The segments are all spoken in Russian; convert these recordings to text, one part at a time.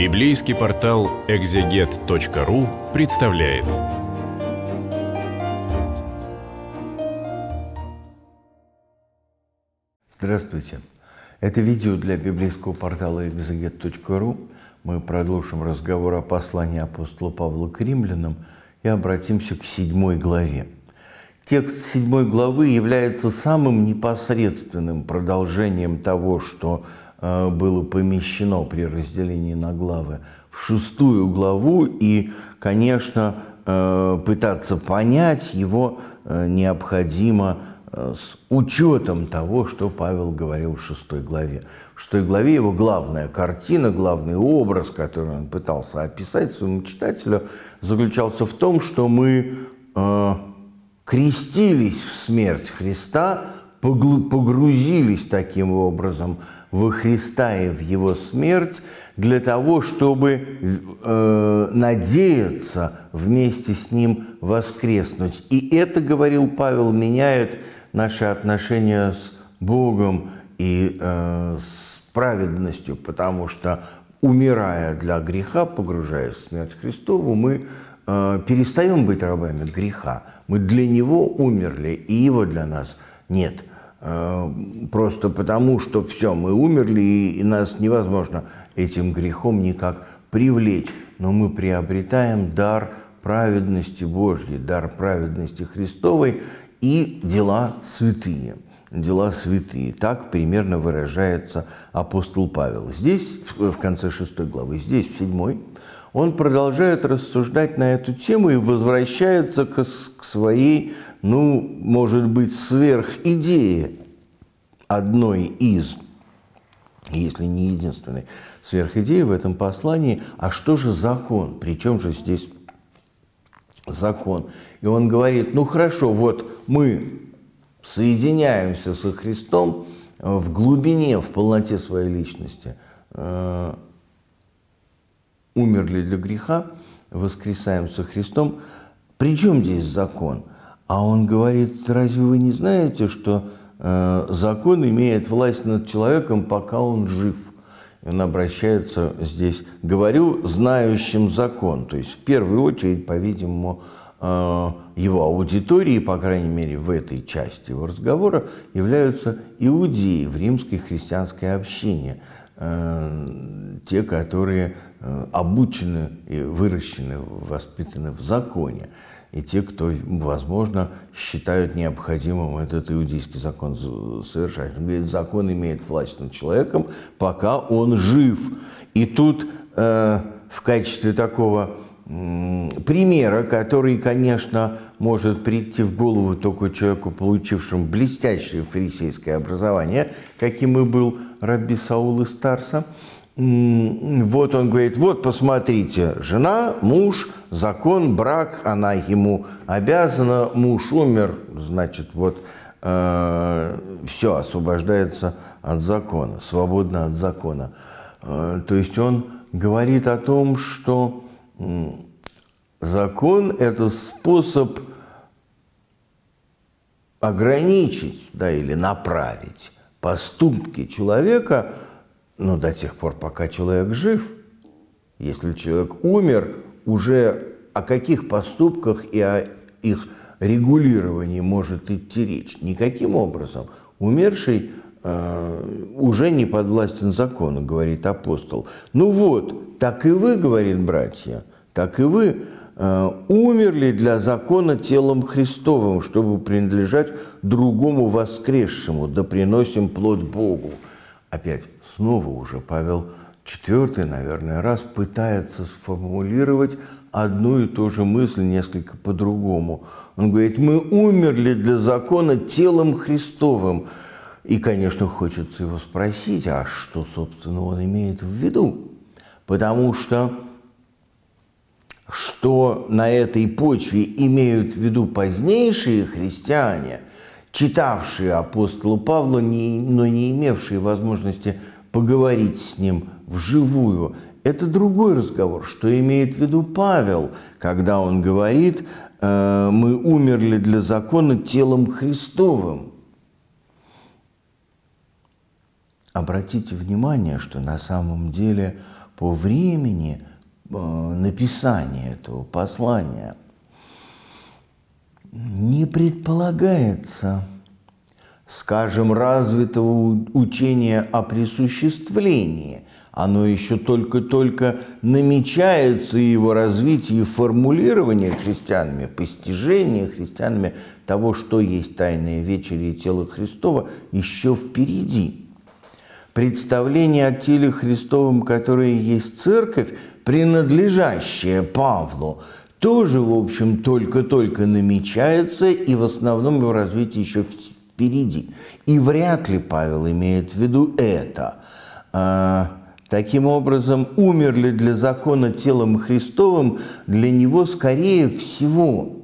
Библейский портал экзегет.ру представляет. Здравствуйте. Это видео для библейского портала экзегет.ру. Мы продолжим разговор о послании апостола Павла к римлянам и обратимся к седьмой главе. Текст седьмой главы является самым непосредственным продолжением того, что было помещено при разделении на главы в шестую главу, и, конечно, э, пытаться понять его э, необходимо с учетом того, что Павел говорил в шестой главе. В шестой главе его главная картина, главный образ, который он пытался описать своему читателю, заключался в том, что мы крестились в смерть Христа, погрузились таким образом во Христа и в Его смерть для того, чтобы э, надеяться вместе с Ним воскреснуть. И это, говорил Павел, меняет наши отношения с Богом и э, с праведностью, потому что умирая для греха, погружаясь в смерть Христову, мы Э, перестаем быть рабами греха. Мы для него умерли, и его для нас нет. Э, просто потому, что все, мы умерли, и нас невозможно этим грехом никак привлечь. Но мы приобретаем дар праведности Божьей, дар праведности Христовой и дела святые. Дела святые. Так примерно выражается апостол Павел. Здесь, в конце шестой главы, здесь, в седьмой, он продолжает рассуждать на эту тему и возвращается к, к своей, ну, может быть, сверхидее, одной из, если не единственной сверхидеи в этом послании, а что же закон? Причем же здесь закон? И он говорит, ну хорошо, вот мы соединяемся со Христом в глубине, в полноте своей личности э, – умерли для греха, воскресаем со Христом. Причем здесь закон? А он говорит, разве вы не знаете, что э, закон имеет власть над человеком, пока он жив? И он обращается здесь, говорю, знающим закон. То есть в первую очередь, по-видимому, э, его аудитории, по крайней мере, в этой части его разговора, являются иудеи в римской христианской общине, те, которые Э, обучены и выращены, воспитаны в законе, и те, кто, возможно, считают необходимым этот иудейский закон совершать. Говорит, закон имеет власть над человеком, пока он жив. И тут э, в качестве такого э, примера, который, конечно, может прийти в голову только человеку, получившему блестящее фарисейское образование, каким и был Раби Саул из Тарса, вот он говорит, вот посмотрите, жена, муж, закон, брак, она ему обязана, муж умер, значит, вот э, все освобождается от закона, свободно от закона. Э, то есть он говорит о том, что закон – это способ ограничить да, или направить поступки человека – но до тех пор, пока человек жив, если человек умер, уже о каких поступках и о их регулировании может идти речь? Никаким образом. Умерший уже не подвластен закону, говорит апостол. Ну вот, так и вы, говорит братья, так и вы э, умерли для закона телом Христовым, чтобы принадлежать другому воскресшему, да приносим плод Богу опять снова уже Павел четвертый, наверное, раз пытается сформулировать одну и ту же мысль несколько по-другому. Он говорит, мы умерли для закона телом Христовым. И, конечно, хочется его спросить, а что, собственно, он имеет в виду? Потому что что на этой почве имеют в виду позднейшие христиане – читавшие апостола Павла, но не имевшие возможности поговорить с ним вживую. Это другой разговор, что имеет в виду Павел, когда он говорит, «Э, мы умерли для закона телом Христовым. Обратите внимание, что на самом деле по времени э, написания этого послания не предполагается, скажем, развитого учения о присуществлении. Оно еще только-только намечается, и его развитие и формулирование христианами, постижение христианами того, что есть Тайная Вечеря и Тело Христова, еще впереди. Представление о теле Христовом, которое есть церковь, принадлежащая Павлу, тоже, в общем, только-только намечается, и в основном его развитие еще впереди. И вряд ли Павел имеет в виду это. А, таким образом, умерли для закона телом Христовым для него, скорее всего,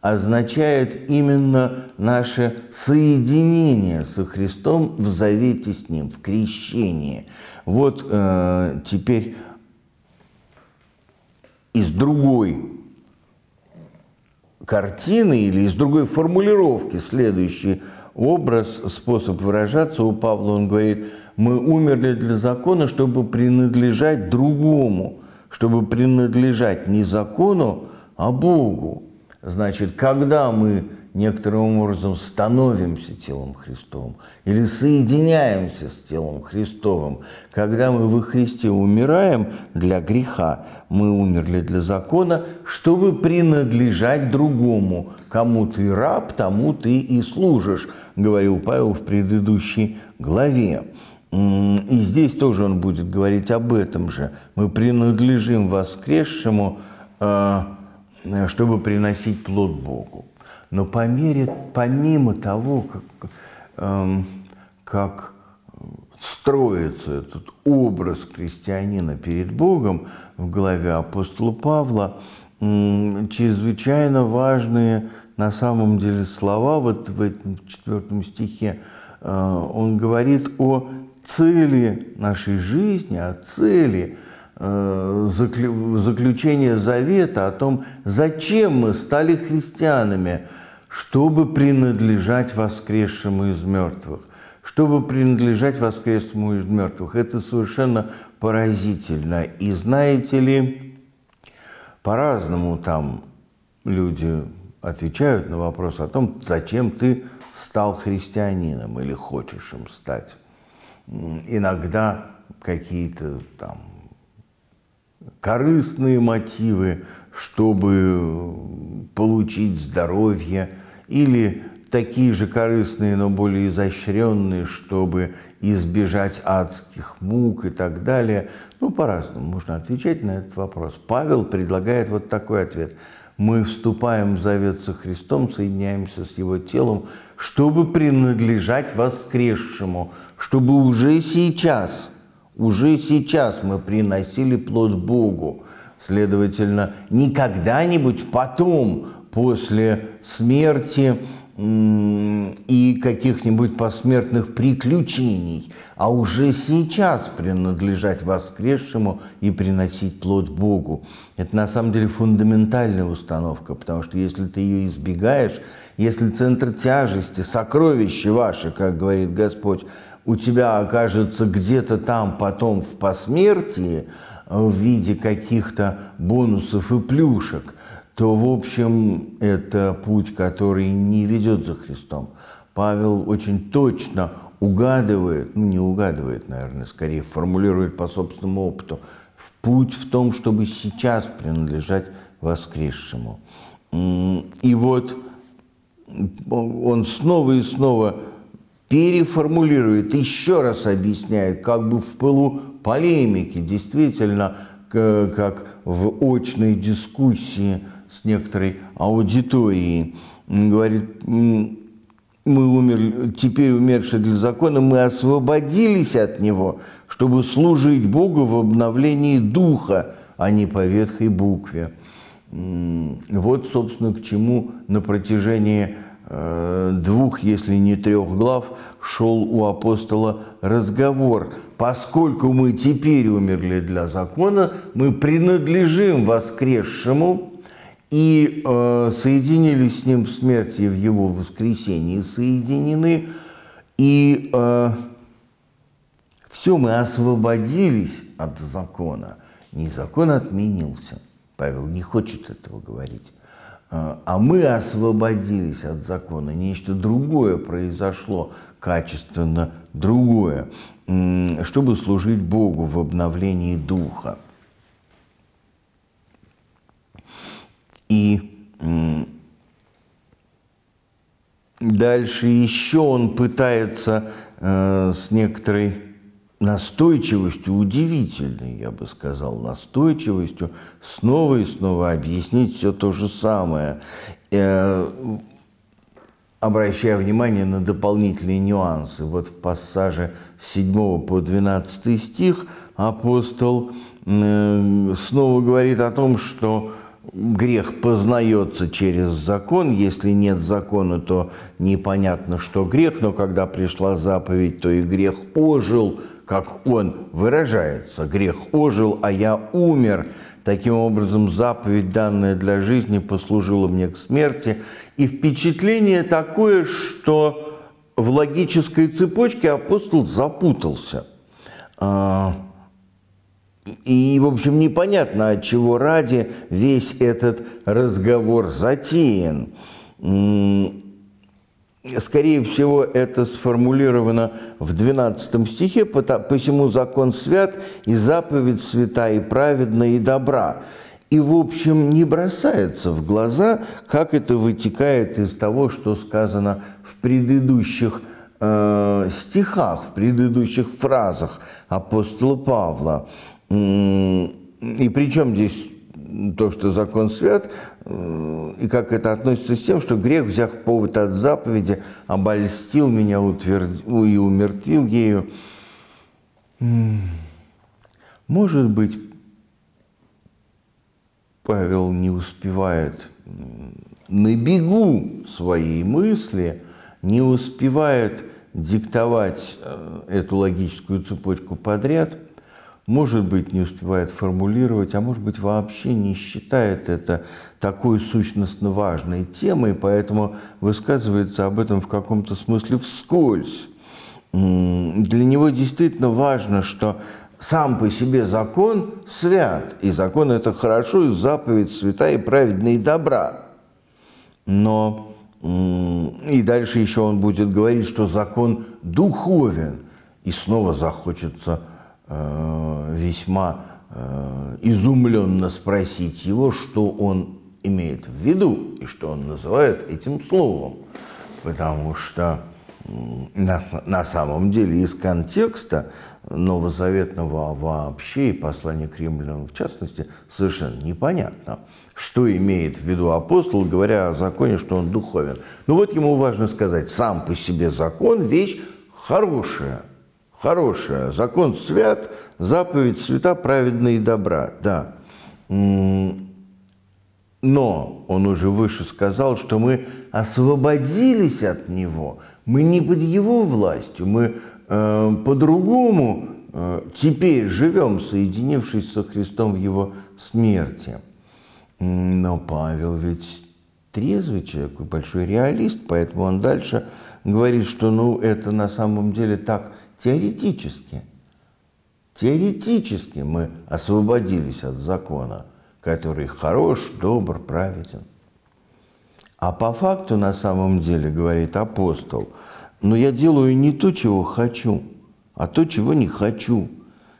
означает именно наше соединение со Христом в завете с Ним, в крещении. Вот э, теперь из другой картины или из другой формулировки следующий образ, способ выражаться у Павла, он говорит, мы умерли для закона, чтобы принадлежать другому, чтобы принадлежать не закону, а Богу. Значит, когда мы некоторым образом становимся телом Христовым или соединяемся с телом Христовым. Когда мы во Христе умираем для греха, мы умерли для закона, чтобы принадлежать другому. Кому ты раб, тому ты и служишь, говорил Павел в предыдущей главе. И здесь тоже он будет говорить об этом же. Мы принадлежим воскресшему, э, чтобы приносить плод Богу. Но по мере, помимо того, как, эм, как строится этот образ крестьянина перед Богом в главе апостола Павла, чрезвычайно важные на самом деле слова вот в этом четвертом стихе. Э, он говорит о цели нашей жизни, о цели э, заключения завета, о том, зачем мы стали христианами – чтобы принадлежать воскресшему из мертвых. Чтобы принадлежать воскресшему из мертвых. Это совершенно поразительно. И знаете ли, по-разному там люди отвечают на вопрос о том, зачем ты стал христианином или хочешь им стать. Иногда какие-то там корыстные мотивы, чтобы получить здоровье, или такие же корыстные, но более изощренные, чтобы избежать адских мук и так далее. Ну, по-разному можно отвечать на этот вопрос. Павел предлагает вот такой ответ. Мы вступаем в завет со Христом, соединяемся с Его телом, чтобы принадлежать воскресшему, чтобы уже сейчас, уже сейчас мы приносили плод Богу. Следовательно, не когда-нибудь потом, после смерти и каких-нибудь посмертных приключений, а уже сейчас принадлежать воскресшему и приносить плод Богу. Это на самом деле фундаментальная установка, потому что если ты ее избегаешь, если центр тяжести, сокровище ваше, как говорит Господь, у тебя окажется где-то там потом в посмертии, в виде каких-то бонусов и плюшек, то, в общем, это путь, который не ведет за Христом. Павел очень точно угадывает, ну не угадывает, наверное, скорее формулирует по собственному опыту, в путь в том, чтобы сейчас принадлежать воскресшему. И вот он снова и снова переформулирует, еще раз объясняет, как бы в пылу полемики, действительно, как в очной дискуссии с некоторой аудиторией. Говорит, мы умерли, теперь умершие для закона, мы освободились от него, чтобы служить Богу в обновлении духа, а не по ветхой букве. Вот, собственно, к чему на протяжении двух, если не трех глав, шел у апостола разговор. Поскольку мы теперь умерли для закона, мы принадлежим воскресшему и э, соединились с ним в смерти в его воскресении, соединены. И э, Все, мы освободились от закона. Не закон отменился. Павел не хочет этого говорить. А, а мы освободились от закона. Нечто другое произошло, качественно другое, чтобы служить Богу в обновлении духа. И дальше еще он пытается э, с некоторой настойчивостью, удивительной, я бы сказал, настойчивостью, снова и снова объяснить все то же самое, э, обращая внимание на дополнительные нюансы. Вот в пассаже с 7 по 12 стих апостол э, снова говорит о том, что грех познается через закон. Если нет закона, то непонятно, что грех, но когда пришла заповедь, то и грех ожил, как он выражается. Грех ожил, а я умер. Таким образом, заповедь, данная для жизни, послужила мне к смерти. И впечатление такое, что в логической цепочке апостол запутался а, – и, в общем, непонятно, от чего ради весь этот разговор затеян. Скорее всего, это сформулировано в 12 стихе, «Посему закон свят, и заповедь свята, и праведна, и добра». И, в общем, не бросается в глаза, как это вытекает из того, что сказано в предыдущих э, стихах, в предыдущих фразах апостола Павла. И причем здесь то, что закон свят, и как это относится с тем, что грех, взяв повод от заповеди, обольстил меня утверд... и умертвил ею. Может быть, Павел не успевает на бегу своей мысли, не успевает диктовать э, эту логическую цепочку подряд – может быть, не успевает формулировать, а может быть, вообще не считает это такой сущностно важной темой, поэтому высказывается об этом в каком-то смысле вскользь. Для него действительно важно, что сам по себе закон свят, и закон это хорошо, и заповедь святая, и праведная, и добра. Но и дальше еще он будет говорить, что закон духовен, и снова захочется Э, весьма э, изумленно спросить его, что он имеет в виду и что он называет этим словом. Потому что на, на самом деле из контекста новозаветного вообще и послания к римлянам в частности совершенно непонятно, что имеет в виду апостол, говоря о законе, что он духовен. Ну вот ему важно сказать, сам по себе закон – вещь хорошая, хорошая. Закон свят, заповедь свята, праведна и добра. Да. Но он уже выше сказал, что мы освободились от него. Мы не под его властью, мы э, по-другому э, теперь живем, соединившись со Христом в его смерти. Но Павел ведь трезвый человек, большой реалист, поэтому он дальше говорит, что ну, это на самом деле так Теоретически. Теоретически мы освободились от закона, который хорош, добр, праведен. А по факту, на самом деле, говорит апостол, но я делаю не то, чего хочу, а то, чего не хочу.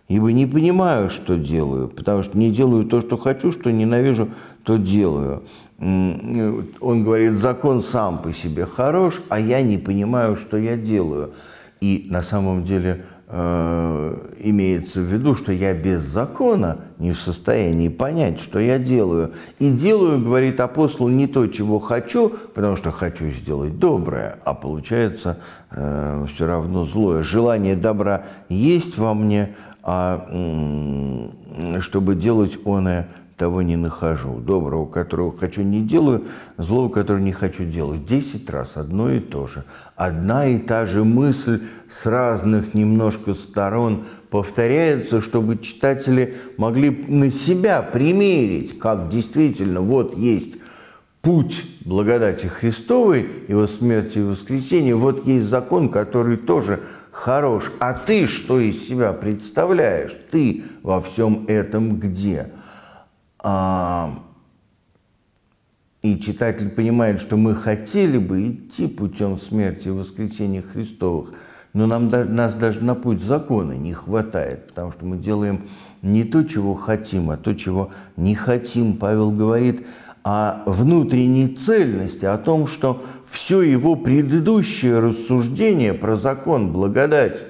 Ибо не понимаю, что делаю, потому что не делаю то, что хочу, что ненавижу, то делаю. Он говорит, закон сам по себе хорош, а я не понимаю, что я делаю. И на самом деле э, имеется в виду, что я без закона не в состоянии понять, что я делаю. И делаю, говорит апостол, не то, чего хочу, потому что хочу сделать доброе, а получается э, все равно злое. Желание добра есть во мне, а э, чтобы делать оное того не нахожу. Доброго, которого хочу, не делаю, злого, которого не хочу делать. Десять раз одно и то же. Одна и та же мысль с разных немножко сторон повторяется, чтобы читатели могли на себя примерить, как действительно вот есть путь благодати Христовой, Его смерти и воскресения, вот есть закон, который тоже хорош. А ты что из себя представляешь? Ты во всем этом где? И читатель понимает, что мы хотели бы идти путем смерти и воскресения Христовых, но нам, нас даже на путь закона не хватает, потому что мы делаем не то, чего хотим, а то, чего не хотим. Павел говорит о внутренней цельности, о том, что все его предыдущее рассуждение про закон, благодать,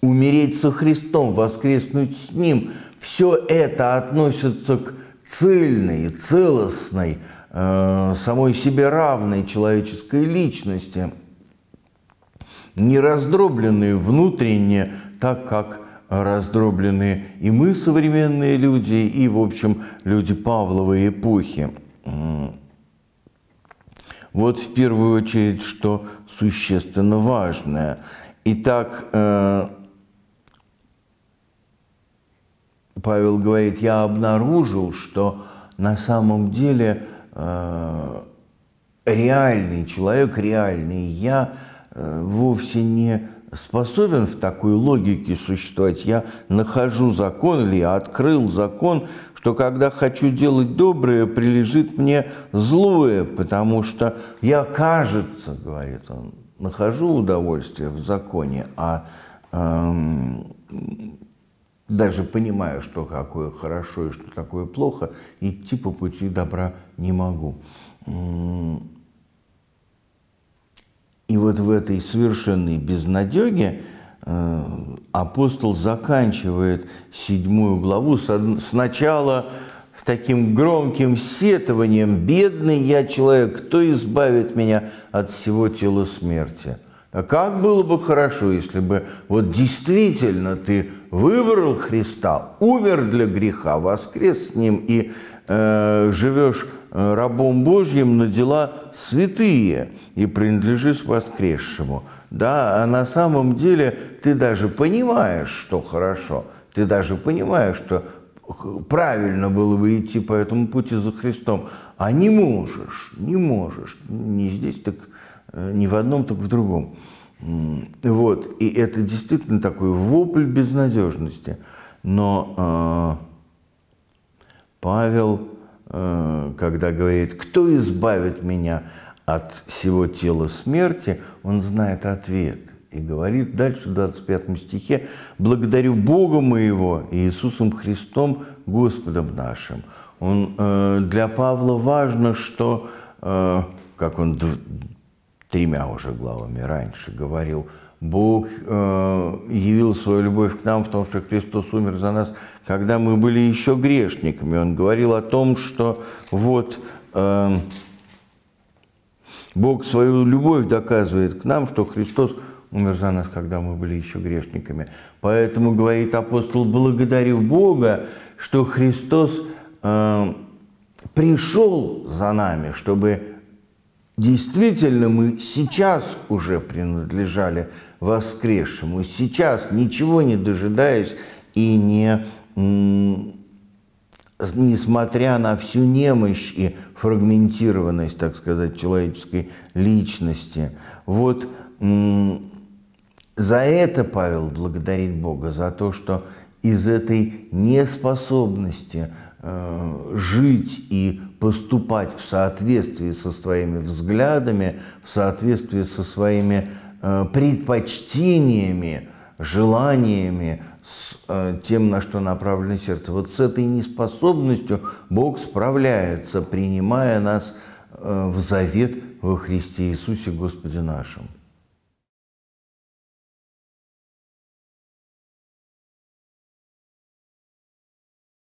умереть со Христом, воскреснуть с Ним, все это относится к цельной, целостной, э, самой себе равной человеческой личности, не раздробленной внутренне, так как раздроблены и мы, современные люди, и, в общем, люди Павловой эпохи. Вот в первую очередь, что существенно важное. Итак, э, Павел говорит, я обнаружил, что на самом деле э, реальный человек, реальный я э, вовсе не способен в такой логике существовать. Я нахожу закон или я открыл закон, что когда хочу делать доброе, прилежит мне злое, потому что я, кажется, говорит он, нахожу удовольствие в законе, а эм, даже понимаю, что какое хорошо и что такое плохо, идти по пути добра не могу. И вот в этой совершенной безнадеге э, апостол заканчивает седьмую главу сначала с таким громким сетованием «Бедный я человек, кто избавит меня от всего тела смерти?» А как было бы хорошо, если бы вот действительно ты выбрал Христа, умер для греха, воскрес с Ним и э, живешь э, рабом Божьим на дела святые и принадлежишь воскресшему. Да, а на самом деле ты даже понимаешь, что хорошо, ты даже понимаешь, что правильно было бы идти по этому пути за Христом, а не можешь, не можешь, не здесь, так не в одном, так в другом. Вот. И это действительно такой вопль безнадежности. Но э, Павел, э, когда говорит, кто избавит меня от всего тела смерти, он знает ответ. И говорит дальше в 25 стихе, «Благодарю Бога моего Иисусом Христом, Господом нашим». Он, э, для Павла важно, что, э, как он тремя уже главами раньше говорил, Бог э, явил свою любовь к нам в том, что Христос умер за нас, когда мы были еще грешниками. Он говорил о том, что вот э, Бог свою любовь доказывает к нам, что Христос умер за нас, когда мы были еще грешниками. Поэтому, говорит апостол, благодарю Бога, что Христос э, пришел за нами, чтобы Действительно, мы сейчас уже принадлежали воскресшему, сейчас, ничего не дожидаясь и не, несмотря на всю немощь и фрагментированность, так сказать, человеческой личности. Вот за это Павел благодарит Бога, за то, что из этой неспособности Э, жить и поступать в соответствии со своими взглядами, в соответствии со своими э, предпочтениями, желаниями, с э, тем, на что направлено сердце. Вот с этой неспособностью Бог справляется, принимая нас в завет во Христе Иисусе Господе нашем.